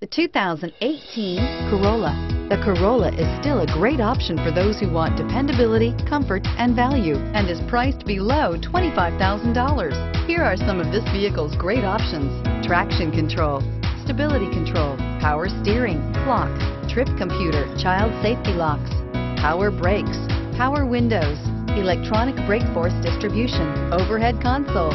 The 2018 Corolla. The Corolla is still a great option for those who want dependability, comfort, and value, and is priced below $25,000. Here are some of this vehicle's great options. Traction control, stability control, power steering, clock, trip computer, child safety locks, power brakes, power windows, electronic brake force distribution, overhead console.